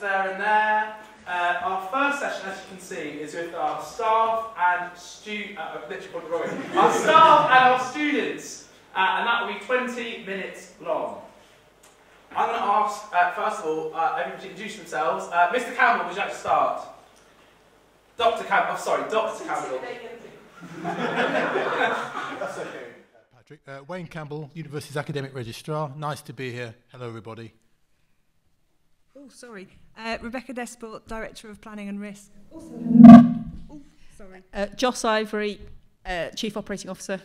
there and there. Uh, our first session, as you can see, is with our staff and stu- uh, literally put. Our staff and our students, uh, and that will be 20 minutes long. I'm going to ask, uh, first of all, uh, everybody to introduce themselves. Uh, Mr. Campbell, would you like to start? Dr. Campbell, oh, sorry, Dr. Campbell. That's okay. Patrick. Uh, Wayne Campbell, University's Academic Registrar. Nice to be here. Hello, everybody. Oh, sorry. Uh, Rebecca Desport, Director of Planning and Risk. Also, oh, sorry. Uh, Joss Ivory, uh, Chief Operating Officer.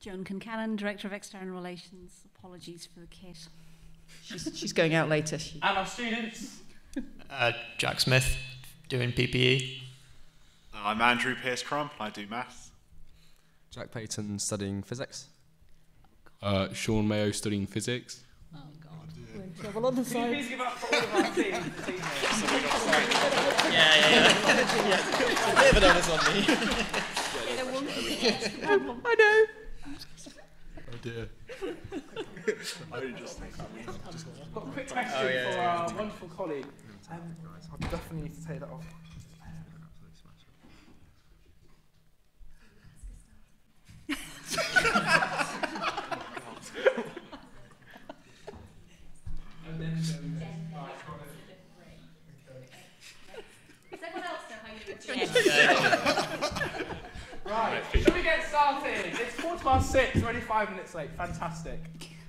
Joan Concannon, Director of External Relations. Apologies for the kit. She's, she's going out later. She... And our students. Uh, Jack Smith, doing PPE. I'm Andrew Pierce Crump, I do maths. Jack Payton studying physics. Uh, Sean Mayo studying physics. Oh, God. Trouble on the Can you please give up for all of our team, teammates? Yeah, yeah, yeah. A bit of an onus on me. I know. Oh dear. I just think Got a quick question Oh, yeah, for yeah, our wonderful colleague. Um, I definitely need to take that off. And then, um, right, got it. Does everyone else know how you Right, shall we get started? It's quarter past six, we're only five minutes late. Fantastic.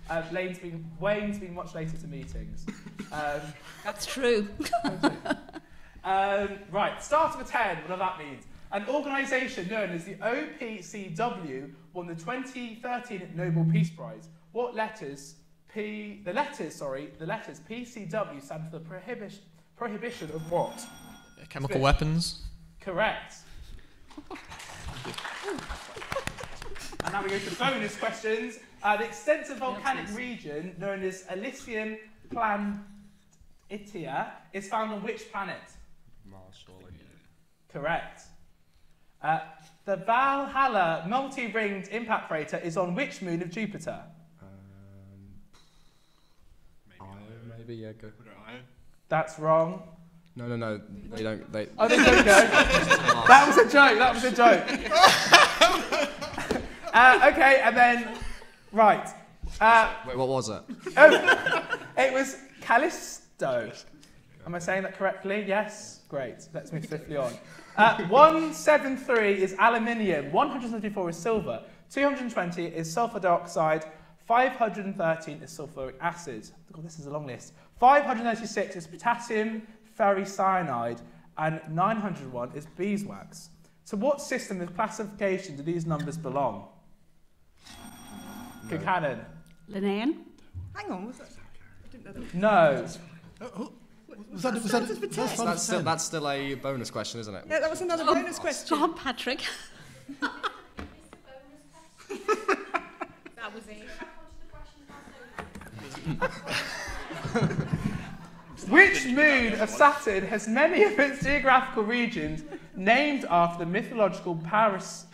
Uh, Lane's been, Wayne's been much later to meetings. Um, That's true. um, right, start of a 10, whatever that means. An organisation known as the OPCW won the 2013 Nobel Peace Prize. What letters, P, the letters, sorry, the letters PCW stand for the prohibition, prohibition of what? Chemical weapons. Correct. Now we go to bonus questions. Uh, the extensive volcanic region known as Elysium Planitia is found on which planet? Mars, surely. Correct. Uh, the Valhalla multi-ringed impact crater is on which moon of Jupiter? Um, maybe Iron, maybe, yeah, go. That's wrong. No, no, no, they don't, they... Oh, they don't go. that was a joke. That was a joke. uh, okay, and then right. Uh, Wait, what was it? oh, it was Callisto. Am I saying that correctly? Yes. Great. Let's move swiftly on. Uh, 173 is aluminium. 174 is silver. 220 is sulfur dioxide. 513 is sulfuric acid. God, this is a long list. 536 is potassium ferricyanide, and 901 is beeswax. To what system of classification do these numbers belong? No. Concannon. Linnean? Hang on, was that? I didn't know that. No. Was that, was that, Stands that's That's still, that's still a bonus question, isn't it? Yeah, that was another Oh, bonus question. Go on, Patrick. That was it. Which moon of Saturn has many of its geographical regions named after the mythological Paris,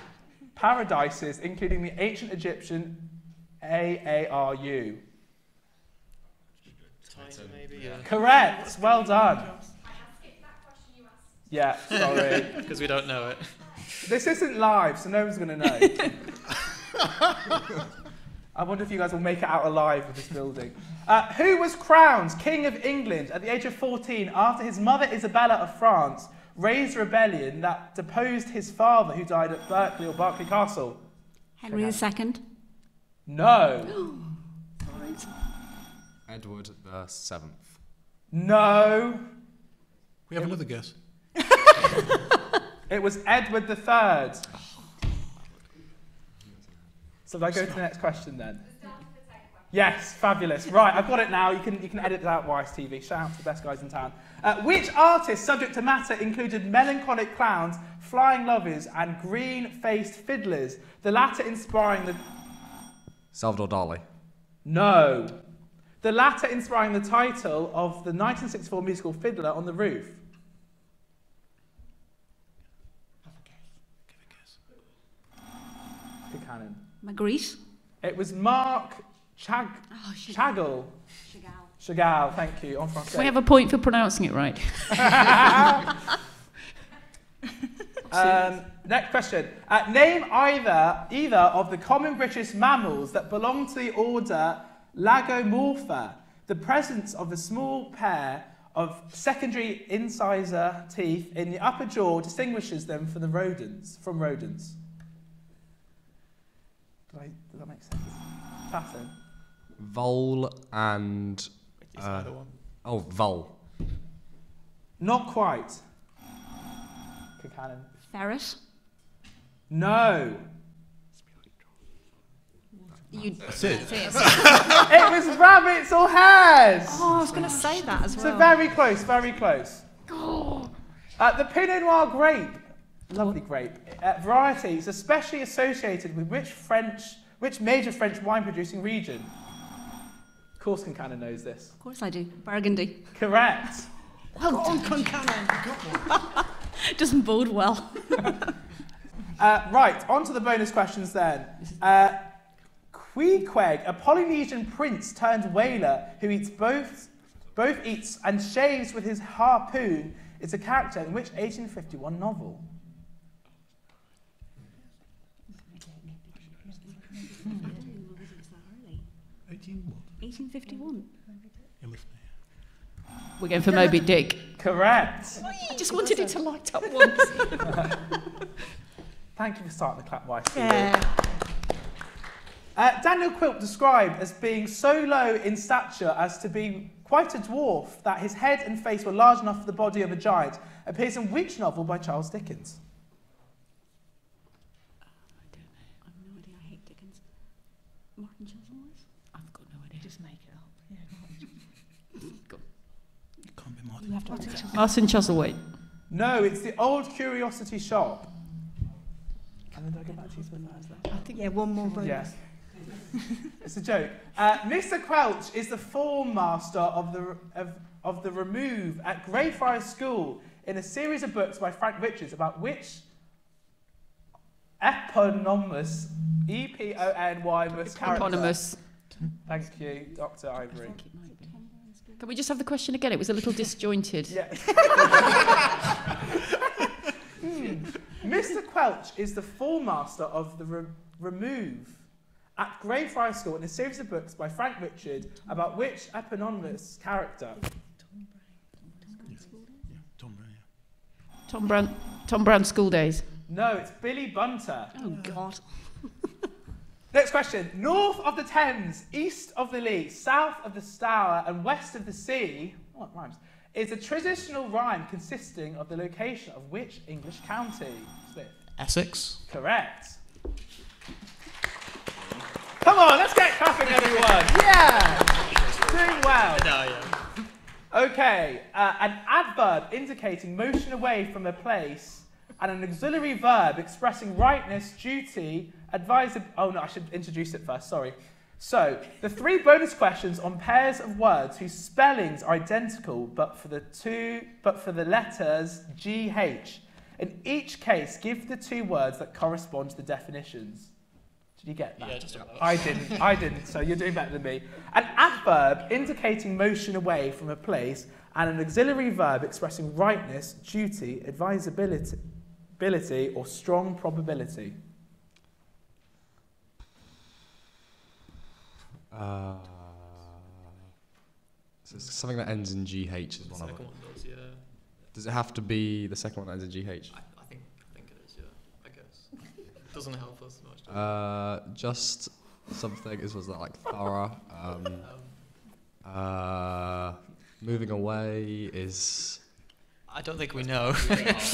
paradises, including the ancient Egyptian Aaru? Titan, maybe. Yeah. Correct. Well done. Yeah, sorry. Because we don't know it. this isn't live, so no one's going to know. I wonder if you guys will make it out alive with this building. Uh, who was crowned King of England at the age of 14 after his mother Isabella of France raised a rebellion that deposed his father who died at Berkeley or Berkeley Castle? Henry II. No. Edward the Seventh. No. We have another guess. It was Edward the Third. So if I go to the next question then? Yes, fabulous. Right, I've got it now. You can, you can edit it out, YSTV. Shout out to the best guys in town. Uh, which artists subject to matter included melancholic clowns, flying lovers, and green-faced fiddlers? The latter inspiring the... Salvador Dali. No. The latter inspiring the title of the 1964 musical Fiddler on the Roof. Concannon. Magritte. It was Marc Chag- Oh, Chagall. Chagall. Chagall. Chagall, thank you. En français. We have a point for pronouncing it right? Um, next question. Uh, name either either of the common British mammals that belong to the order Lagomorpha. The presence of a small pair of secondary incisor teeth in the upper jaw distinguishes them from the rodents. From rodents. Did I, does that make sense? Passing. Vole and. Uh, one. Oh, vole. Not quite. Concannon. Ferret. No. You. That's it. it was rabbits or hares. Oh, I was going to say that as well. So very close, very close. Uh, the Pinot Noir grape, lovely grape, uh, variety is especially associated with which French, which major French wine producing region? Of course, Concannon knows this. Of course I do. Burgundy. Correct. Well done, Concannon. Doesn't bode well. Uh, right, on to the bonus questions then. Uh, Queequeg, a Polynesian prince turned whaler who eats both, both eats and shaves with his harpoon, is a character in which 1851 novel? 18 what? 1851. It must be. We're going for Moby Dick. Correct. I just wanted it to light up once. Thank you for starting the clap wisely. Yeah. Uh, Daniel Quilp described as being so low in stature as to be quite a dwarf that his head and face were large enough for the body of a giant appears in which novel by Charles Dickens? I've no idea. I hate Dickens. Martin Chuzzlewit. I've got no idea. Just make it up. It can't be Martin. You have to answer Chuzzlewit. Martin Chuzzlewit. No, it's the Old Curiosity Shop. And then do I go back to you for the first? I think Yeah, one more bonus. Yes. it's a joke. Uh, Mr. Quelch is the form master of the, of, of the Remove at Greyfriars School in a series of books by Frank Richards about which eponymous, E P O N Y mus character. eponymous. Thank you, Dr. Ivory. Can we just have the question again? It was a little disjointed. Yeah. Mr. Quelch is the form master of the Re- Remove at Greyfriars School in a series of books by Frank Richard about which eponymous character? Yeah, Tom Brown, yeah. Tom Brown, Tom Brown School Days. No, it's Billy Bunter. Oh, God. Next question. North of the Thames, east of the Lee, south of the Stour, and west of the sea, oh, it rhymes, is a traditional rhyme consisting of the location of which English county? Smith. Essex. Correct. Come on, let's get clapping, everyone. Yeah. Doing well. No, yeah. Okay, uh, an adverb indicating motion away from a place and an auxiliary verb expressing rightness, duty, advisab Oh no, I should introduce it first, sorry. So, the three bonus questions on pairs of words whose spellings are identical but for the two but for the letters GH. In each case, give the two words that correspond to the definitions. Did you get that? Yeah, just about. I didn't. I didn't. So you're doing better than me. An adverb indicating motion away from a place, and an auxiliary verb expressing rightness, duty, advisability, ability, or strong probability. Uh, so it's something that ends in GH is The one of second them. one does, yeah. Does it have to be the second one that ends in GH? I, I think I think it is, yeah. I guess. Doesn't help us much. does it? Uh, just something. This was that like thorough. Um, Um, uh, moving away is. I don't think we know.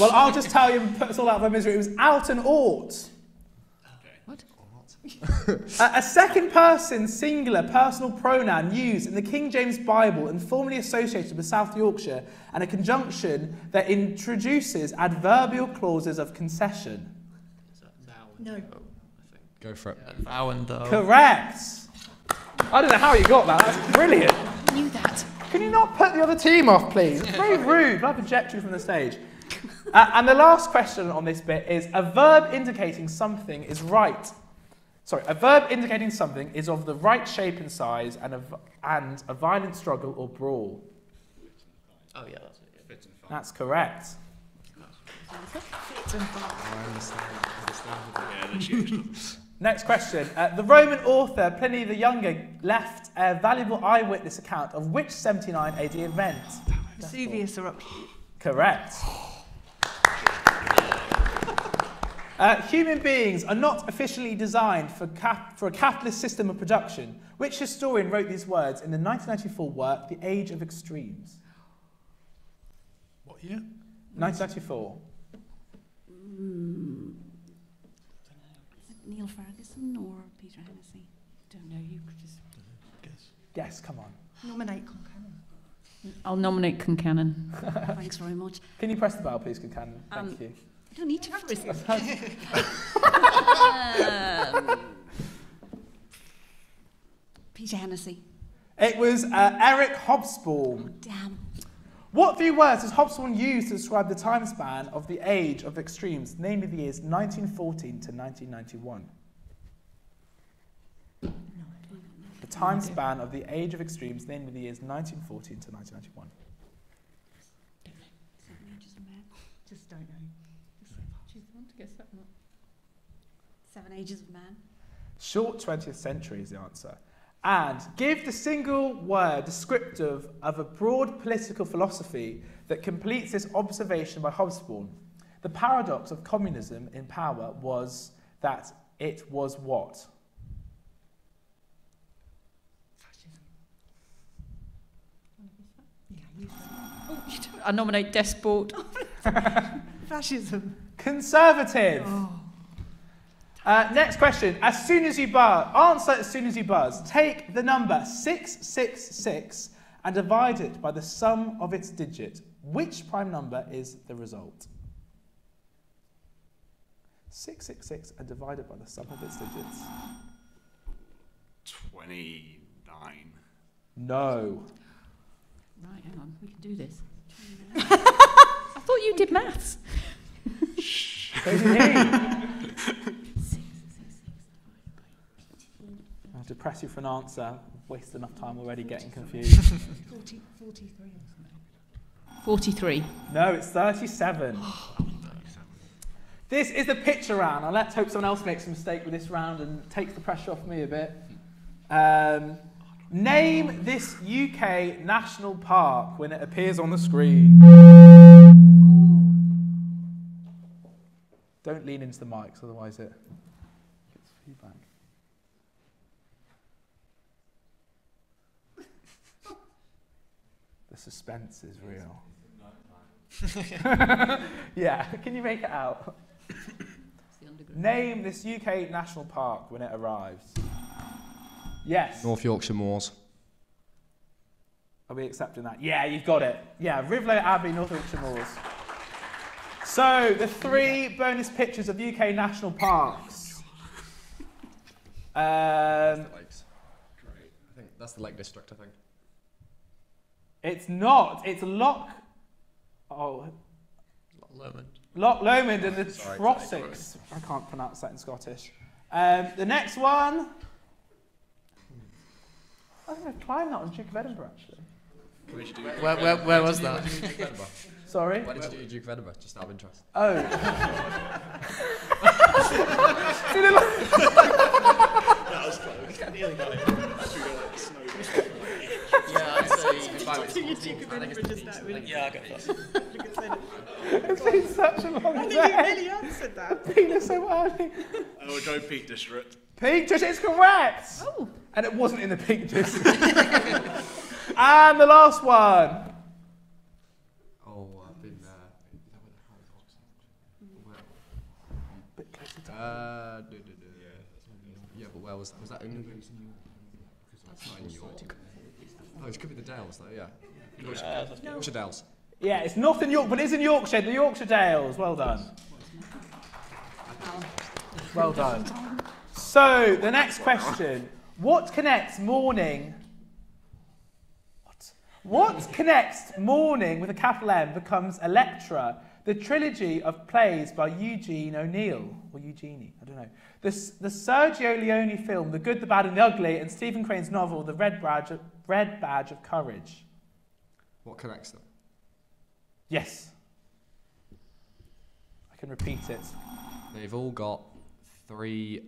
Well, I'll just tell you and put us all out of our misery. It was out and ought. A, a second person singular personal pronoun used in the King James Bible and formerly associated with South Yorkshire, and a conjunction that introduces adverbial clauses of concession. Is that thou No. and I think. Go for it. Yeah, thou and thou. Correct. I don't know how you got that. That's brilliant. Knew that. Can you not put the other team off, please? It's very rude. I've ejected you from the stage. Uh, and the last question on this bit is a verb indicating something is right. Sorry, a verb indicating something is of the right shape and size and a, v- and a violent struggle or brawl. Oh yeah, that's it. Yeah. That's correct. Next question. Uh, the Roman author Pliny the Younger left a valuable eyewitness account of which 79 AD event? Vesuvius eruption. Correct. Uh, human beings are not officially designed for, cap- for a capitalist system of production. Which historian wrote these words in the 1994 work, The Age of Extremes? What year? 1994. Mm. Is it Niall Ferguson or Peter Hennessy? Don't know. You could just. Guess. Yes, come on. Nominate Concannon. I'll nominate Concannon. Thanks very much. Can you press the bell, please, Concannon? Thank Um, you. I don't need to press it. um, Peter Hennessy. It was uh, Eric Hobsbawm. Damn. What three words does Hobsbawm use to describe the time span of the age of extremes, namely the years 1914 to 1991? The time span of the age of extremes, namely the years 1914 to 1991. Seven ages of man. Just don't. Seven ages of man. Short 20th century is the answer. And give the single word descriptive of a broad political philosophy that completes this observation by Hobsbawm. The paradox of communism in power was that it was what? Fascism. Yeah, you oh, I nominate Desport. Fascism. Conservative. Oh. Uh, next question. As soon as you buzz, answer as soon as you buzz. Take the number 666 and divide it by the sum of its digit. Which prime number is the result? 666 and divide it by the sum of its digits. 29. No. Right, hang on, we can do this. I thought you did maths. He. I have to press you for an answer. I've wasted enough time already getting confused. 40, 43 or something. 43. No, it's 37. This is the picture round. Now let's hope someone else makes a mistake with this round and takes the pressure off me a bit. Um, name this UK national park when it appears on the screen. Don't lean into the mics, otherwise it gets feedback. The suspense is real. yeah, can you make it out? Name this UK national park when it arrives. Yes. North Yorkshire Moors. Are we accepting that? Yeah, you've got it. Yeah, Rievaulx Abbey, North Yorkshire Moors. So, the three bonus pictures of UK national parks. Um. Great. I think that's the Lake District, I think. it's not. It's Loch. Oh, Lomond. Loch Lomond and the Sorry, Trossachs. I can't pronounce that in Scottish. Um, the next one. I'm going to climb that on Duke of Edinburgh, actually. Where, where, where was that? Duke of Edinburgh. Sorry? Why did you do Duke of Edinburgh? Just out of interest. Oh. That was close. Nearly got it. Should we go like snow? yeah, I'd say. Yeah, I get that. it's been such a long I think you day. Really answered that. Peter so early. I will go Peak District. Peak District is correct. Oh. And it wasn't in the Peak District. and the last one. Oh, I've been there. Bit closer to- Uh, do, do, do. Yeah, but where was that? Was that in? That's not in York. Oh, it could be the Dales, though. Yeah. Yorkshire, Yorkshire Dales. Yeah, it's not in York, but it is in Yorkshire. The Yorkshire Dales. Well done. Well done. So the next question: What connects mourning? What? Connects mourning with a capital M becomes Electra the trilogy of plays by Eugene O'Neill, or Eugenie, I don't know. The, the Sergio Leone film, The Good, the Bad, and the Ugly, and Stephen Crane's novel, The Red Badge of, Red Badge of Courage. What connects them? Yes. I can repeat it. They've all got three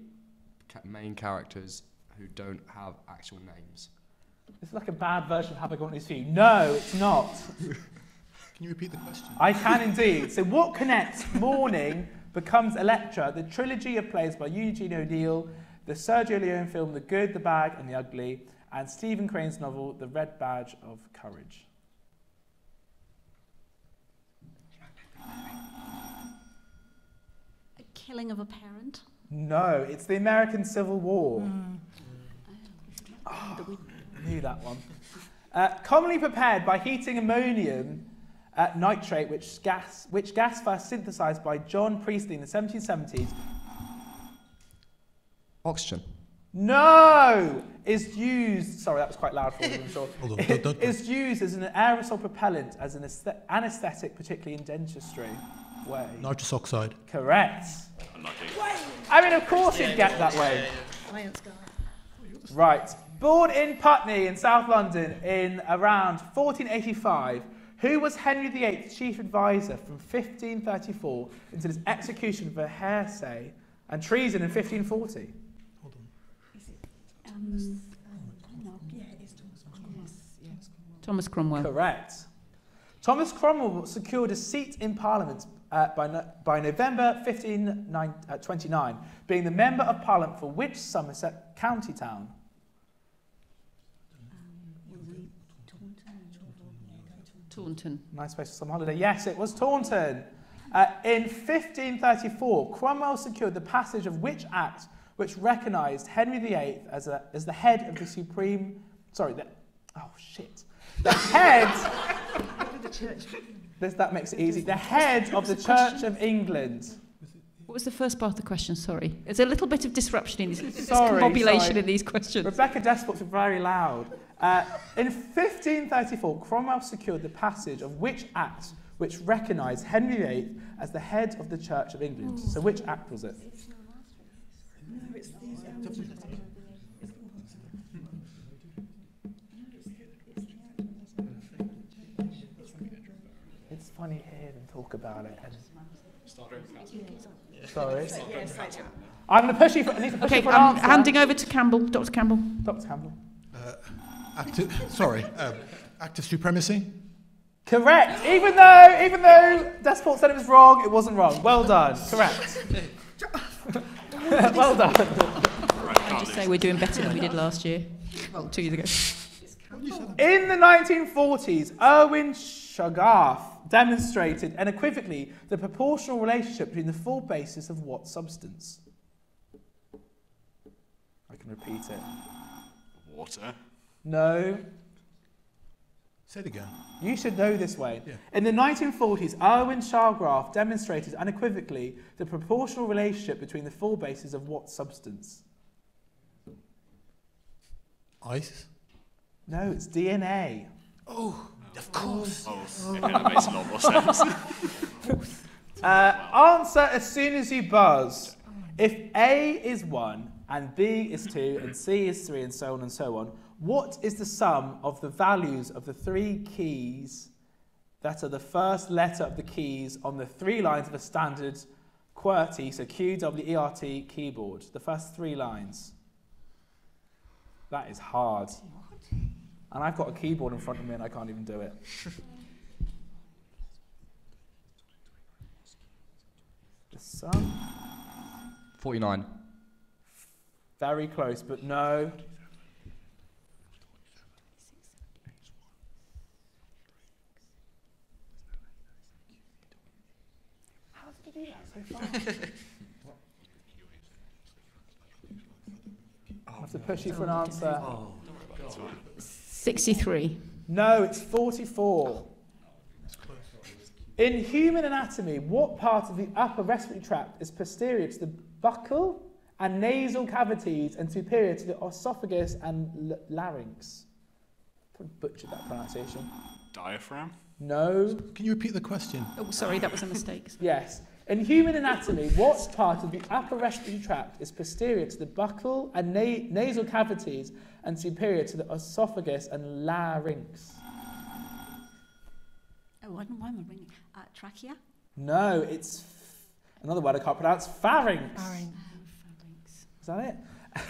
ca- main characters who don't have actual names. This is like a bad version of Have I Got News for You? No, it's not. Can you repeat the question? I can indeed. So, what connects Mourning becomes Electra, the trilogy of plays by Eugene O'Neill, the Sergio Leone film The Good, the Bad, and the Ugly, and Stephen Crane's novel The Red Badge of Courage? A killing of a parent. No, it's the American Civil War. Mm. Mm. Oh, the win- ah. Knew that one. Uh, commonly prepared by heating ammonium uh, nitrate, which gas, which gas first synthesized by John Priestley in the 1770s. Oxygen. No, is used. Sorry, that was quite loud for you, I'm sure. Hold on, don't- don't- is used as an aerosol propellant, as an anaesthetic, particularly in dentistry. Way. Nitrous oxide. Correct. I mean, of course you'd get that way. Right. Born in Putney in South London in around 1485, who was Henry VIII's chief advisor from 1534 until his execution for heresy and treason in 1540? hold on. Um, no. Thomas Cromwell. Correct. Thomas Cromwell secured a seat in Parliament uh, by, no- by November 1529, being the Member of Parliament for which Somerset county town? Taunton. Nice place for some holiday. Yes, it was Taunton. Uh, in 1534, Cromwell secured the passage of which act which recognised Henry VIII as, a, as the head of the supreme. Sorry, the, oh shit. The head. this, that makes it easy. The head of the Church of England. What was the first part of the question? Sorry. There's a little bit of disruption in this Sorry, population sorry. in these questions. Rebecca Desport's very loud. Uh, in 1534, Cromwell secured the passage of which act which recognised Henry VIII as the head of the Church of England. So, which act was it? It's funny hearing them talk about it. And Sorry. I'm going to push you for, I need to push Okay, you for an I'm answer. handing over to Campbell, Dr. Campbell. Dr. Campbell. Active, sorry, um, Act of Supremacy. Correct. Even though, even though Desport said it was wrong, it wasn't wrong. Well done. Correct. well done. I'll just say we're doing better than we did last year. Well, two years ago. In the 1940s, Erwin Chargaff demonstrated unequivocally the proportional relationship between the four bases of what substance? I can repeat it. Water. No, Say it again. You should know this way. Yeah. In the 1940s, Erwin Chargaff demonstrated unequivocally the proportional relationship between the four bases of what substance? Ice. No, it's DNA. Oh, of course. Oh, yeah, that makes a lot more sense. Uh, answer as soon as you buzz. If A is 1 and B is 2 and C is 3 and so on and so on, what is the sum of the values of the three keys that are the first letter of the keys on the three lines of a standard QWERTY, so Q-W-E-R-T keyboard? The first three lines. That is hard. And I've got a keyboard in front of me and I can't even do it. The sum? 49. Very close, but no. How do that so fast? I have to push you for an answer. 63. No, it's 44. In human anatomy, what part of the upper respiratory tract is posterior to the buccal and nasal cavities and superior to the esophagus and l- larynx? Probably butchered that pronunciation. Diaphragm? No. Can you repeat the question? Oh, sorry, that was a mistake. Yes. In human anatomy, what part of the upper respiratory tract is posterior to the buccal and na- nasal cavities and superior to the esophagus and larynx? Oh, why am I ringing? Uh, trachea? No, it's f- another word I can't pronounce. Pharynx. Pharynx. Is that it?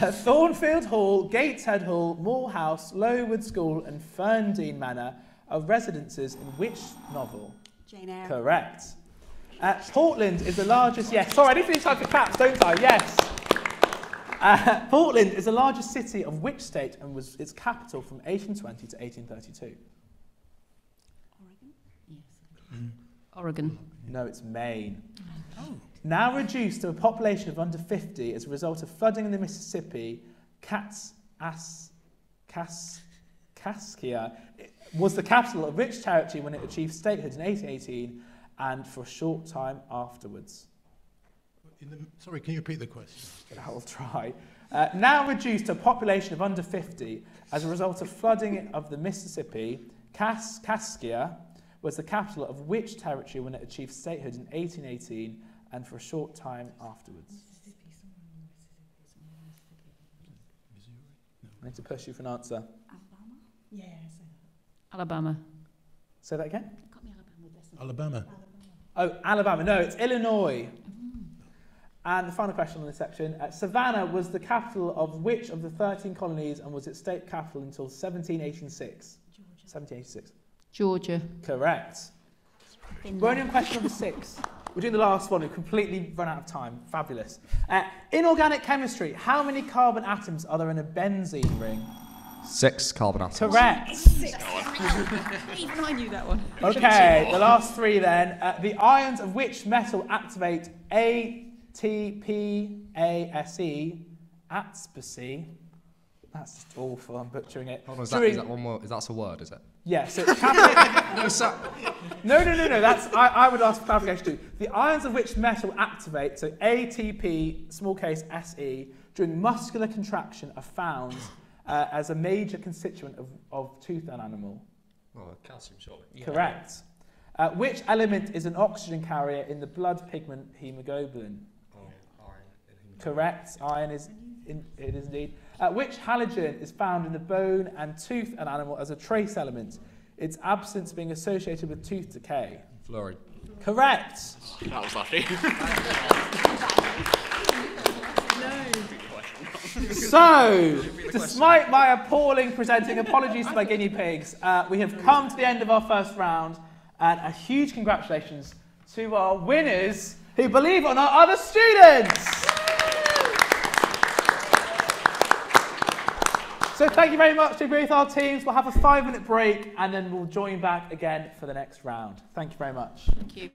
Uh, Thornfield Hall, Gateshead Hall, Moor House, Lowood School, and Ferndean Manor are residences in which novel? Jane Eyre. Correct. Uh, Portland is the largest. Yes. Sorry, I need to leave time for claps, don't I? Yes. Uh, Portland is the largest city of which state and was its capital from 1820 to 1832? Oregon? Yes. Oregon. No, it's Maine. Oh. Now reduced to a population of under 50 as a result of flooding in the Mississippi, Cats, As, Cas, Caskia was the capital of which territory when it achieved statehood in 1818 and for a short time afterwards? In the, sorry, can you repeat the question? I'll try. Uh, now reduced to a population of under 50 as a result of flooding of the Mississippi, Cas, Caskia was the capital of which territory when it achieved statehood in 1818 and for a short time afterwards? I need to push you for an answer. Alabama? Yes. Alabama. Say that again. Got me Alabama with. Alabama. Oh, Alabama. No, it's Illinois. And the final question on this section. Uh, Savannah was the capital of which of the 13 colonies and was its state capital until 1786? 1786. Georgia. Correct. We're only on question number six. We're doing the last one. We've completely run out of time. Fabulous. Uh, in organic chemistry, how many carbon atoms are there in a benzene ring? Six carbon atoms. Correct. Six. Even I knew that one. Okay, the last three then. Uh, the ions of which metal activate ATPASE, ATPASE. That's just awful. I'm butchering it. Hold on, is that, that one word? Is that a word? Is it? Yeah, so catalytic. No, sir. No, no, no, no. That's I, I would ask for clarification too. The ions of which metal activate, so ATP, small case SE, during muscular contraction are found uh, as a major constituent of, of tooth enamel. Oh, calcium, surely. Correct. Uh, which element is an oxygen carrier in the blood pigment hemoglobin? Correct. Iron is in, it is indeed. Uh, which halogen is found in the bone and tooth enamel as a trace element? Its absence being associated with tooth decay. Fluoride. Correct. That was lucky. So, despite my appalling presenting, apologies to my guinea pigs, uh, we have come to the end of our first round, and a huge congratulations to our winners, who, believe not, are the students. So, thank you very much to both our teams. We'll have a five minute break, and then we'll join back again for the next round. Thank you very much. Thank you.